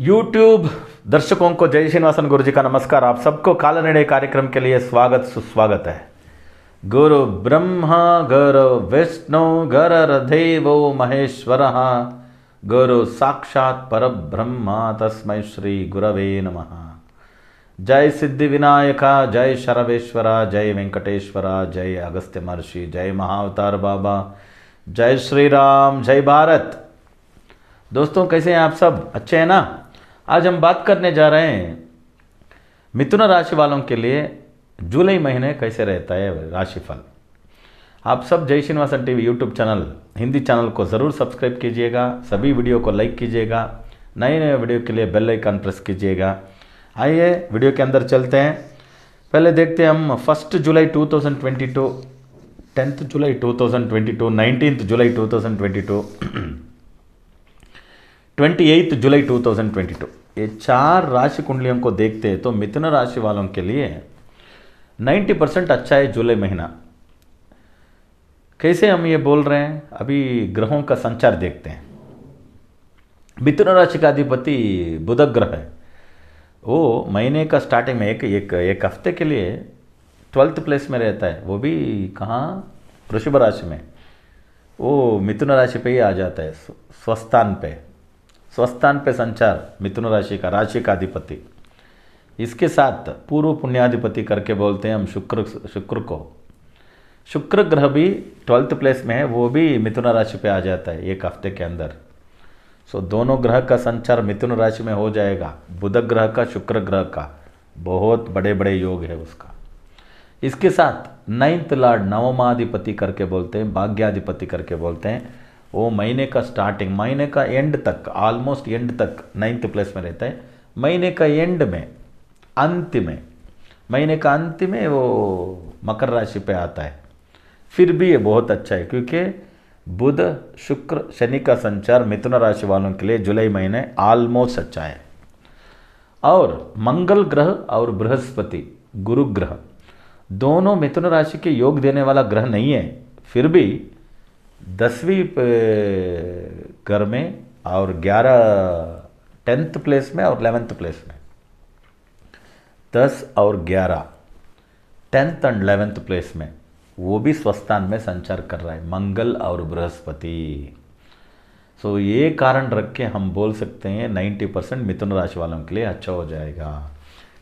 YouTube दर्शकों को जय श्रीनिवासन गुरु जी का नमस्कार। आप सबको काल निर्णय कार्यक्रम के लिए स्वागत, सुस्वागत है। गुरु ब्रह्मा, गुरु विष्णु गरदेवो महेश्वर, गुरु साक्षात पर ब्रह्मा तस्मै श्री गुरवे नम। जय सिद्धि विनायक, जय शरवेश्वर, जय वेंकटेश्वर, जय अगस्त्य महर्षि, जय महाअवतार बाबा, जय श्री राम जय भारत। दोस्तों, कैसे हैं आप सब? अच्छे हैं ना? आज हम बात करने जा रहे हैं मिथुन राशि वालों के लिए जुलाई महीने कैसे रहता है राशिफल। आप सब Jai Srinivasan TV YouTube channel, Hindi channel को ज़रूर सब्सक्राइब कीजिएगा, सभी वीडियो को लाइक कीजिएगा नए नए वीडियो के लिए बेल आइकन प्रेस कीजिएगा। आइए वीडियो के अंदर चलते हैं। पहले देखते हैं हम first July 2022 tenth July 2022 nineteen July 2022 twenty July 2022 ये चार राशि कुंडलियों को देखते हैं तो मिथुन राशि वालों के लिए 90 परसेंट अच्छा है जुलाई महीना। कैसे हम ये बोल रहे हैं? अभी ग्रहों का संचार देखते हैं। मिथुन राशि का अधिपति बुध ग्रह है। वो महीने का स्टार्टिंग में एक एक एक हफ़्ते के लिए ट्वेल्थ प्लेस में रहता है। वो भी कहाँ? वृषभ राशि में। वो मिथुन राशि पे ही आ जाता है स्वस्थान पे। स्वस्थान पे संचार, मिथुन राशि का राशि का अधिपति। इसके साथ पूर्व पुण्याधिपति करके बोलते हैं हम शुक्र शुक्र को। शुक्र ग्रह भी ट्वेल्थ प्लेस में है, वो भी मिथुन राशि पे आ जाता है एक हफ़्ते के अंदर। सो दोनों ग्रह का संचार मिथुन राशि में हो जाएगा, बुध ग्रह का, शुक्र ग्रह का। बहुत बड़े बड़े योग है उसका। इसके साथ नाइन्थ लॉर्ड नवमाधिपति करके बोलते हैं, भाग्याधिपति करके बोलते हैं वो महीने का स्टार्टिंग महीने का एंड तक ऑलमोस्ट एंड तक नाइन्थ प्लेस में रहता है महीने का एंड में अंत में महीने का अंत में वो मकर राशि पे आता है फिर भी ये बहुत अच्छा है क्योंकि बुध शुक्र शनि का संचार मिथुन राशि वालों के लिए जुलाई महीने ऑलमोस्ट अच्छा है और मंगल ग्रह और बृहस्पति गुरु ग्रह दोनों मिथुन राशि के योग देने वाला ग्रह नहीं है फिर भी दसवीं घर में और ग्यारह, टेंथ प्लेस में और इलेवेंथ प्लेस में। दस और ग्यारह, टेंथ एंड इलेवेंथ प्लेस में। वो भी स्वस्थान में संचार कर रहा है, मंगल और बृहस्पति। सो ये कारण रख के हम बोल सकते हैं 90 परसेंट मिथुन राशि वालों के लिए अच्छा हो जाएगा।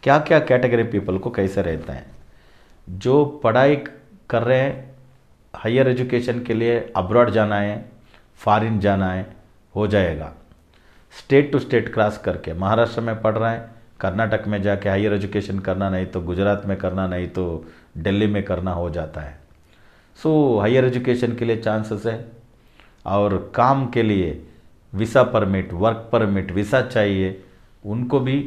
क्या क्या कैटेगरी पीपल को कैसे रहता है? जो पढ़ाई कर रहे हैं हायर एजुकेशन के लिए अब्रॉड जाना है फॉरिन जाना है, हो जाएगा। स्टेट टू स्टेट क्रॉस करके, महाराष्ट्र में पढ़ रहा है, कर्नाटक में जाके हायर एजुकेशन करना नहीं तो गुजरात में करना नहीं तो दिल्ली में करना हो जाता है। सो हायर एजुकेशन के लिए चांसेस है और काम के लिए visa permit work permit visa चाहिए, उनको भी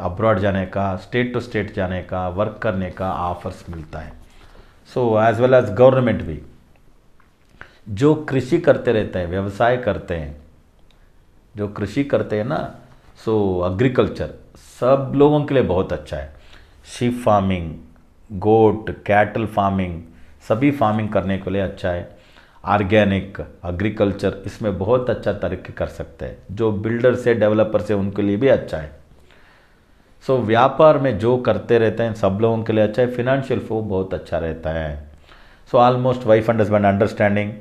अब्रॉड जाने का स्टेट टू स्टेट जाने का वर्क करने का ऑफर्स मिलता है। So as well as government भी। जो कृषि करते रहते हैं व्यवसाय करते हैं जो कृषि करते हैं ना सो एग्रीकल्चर सब लोगों के लिए बहुत अच्छा है। Sheep farming goat cattle farming सभी फ़ार्मिंग करने के लिए अच्छा है। ऑर्गेनिक एग्रीकल्चर इसमें बहुत अच्छा तरीके कर सकते हैं जो बिल्डर से डेवलपर से उनके लिए भी अच्छा है। सो so, व्यापार में जो करते रहते हैं सब लोगों के लिए अच्छा है। फिनेंशियल फ्लो बहुत अच्छा रहता है। So almost wife and understanding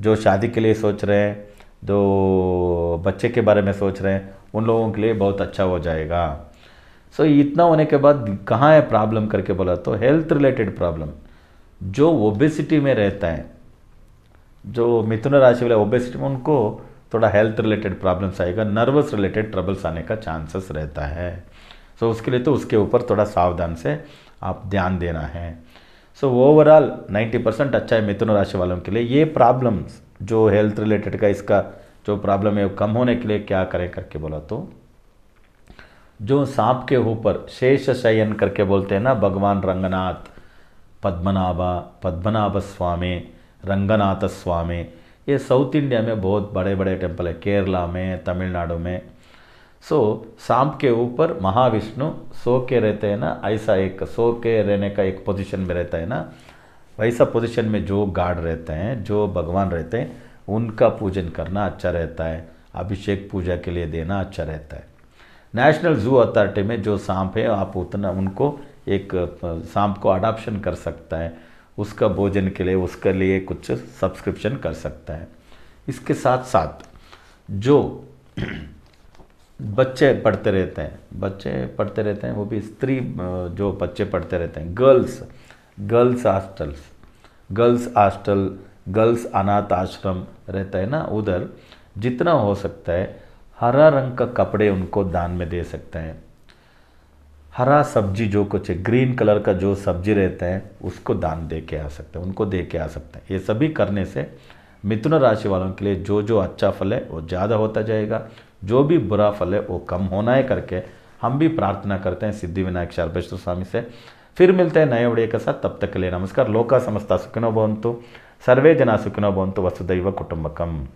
जो शादी के लिए सोच रहे हैं जो बच्चे के बारे में सोच रहे हैं उन लोगों के लिए बहुत अच्छा हो जाएगा। सो so, इतना होने के बाद कहाँ है प्रॉब्लम करके बोला? तो हेल्थ रिलेटेड प्रॉब्लम जो ओबेसिटी में रहता है जो मिथुन राशि वाले ओबेसिटी में उनको थोड़ा हेल्थ रिलेटेड प्रॉब्लम्स आएगा नर्वस रिलेटेड ट्रबल्स आने का चांसेस रहता है। सो so, उसके लिए तो उसके ऊपर थोड़ा सावधान से आप ध्यान देना है। सो ओवरऑल 90 परसेंट अच्छा है मिथुन राशि वालों के लिए। ये प्रॉब्लम्स जो हेल्थ रिलेटेड का इसका जो प्रॉब्लम है वो कम होने के लिए क्या करें करके बोला तो जो सांप के ऊपर शेष शयन करके बोलते हैं ना, भगवान रंगनाथ, पद्मनाभा, पद्मनाभ स्वामी, रंगनाथ स्वामी, ये साउथ इंडिया में बहुत बड़े बड़े टेंपल है। केरला में, तमिलनाडु में सो सांप के ऊपर महाविष्णु सो के रहते हैं ना ऐसा एक सो के रहने का एक पोजीशन में रहता है ना वैसा पोजीशन में जो गार्ड रहते हैं जो भगवान रहते हैं उनका पूजन करना अच्छा रहता है अभिषेक पूजा के लिए देना अच्छा रहता है नेशनल जू अथॉरिटी में जो सांप है आप उतना उनको एक सांप को अडॉप्शन कर सकता है उसका भोजन के लिए उसके लिए कुछ सब्सक्रिप्शन कर सकता है इसके साथ साथ जो बच्चे पढ़ते रहते हैं, बच्चे पढ़ते रहते हैं, वो भी स्त्री जो बच्चे पढ़ते रहते हैं, girls girls hostels, girls hostel, girls अनाथ आश्रम रहता है ना, उधर जितना हो सकता है, हरा रंग का कपड़े उनको दान में दे सकते हैं। हरा सब्ज़ी जो कुछ है, ग्रीन कलर का जो सब्ज़ी रहता है, उसको दान दे के आ सकते हैं, उनको दे के आ सकते हैं। ये सभी करने से मिथुन राशि वालों के लिए जो जो अच्छा फल है, वो ज़्यादा होता जाएगा। जो भी बुरा फल है वो कम होना है करके हम भी प्रार्थना करते हैं सिद्धि विनायक शारबेश्वर स्वामी से। फिर मिलते हैं नए उड़े के साथ, तब तक के लिए नमस्कार। लोका समस्ता सुखिनो भवंतु सर्वे जना सुखिनो भवंतु वसुदैव कुटुंबकम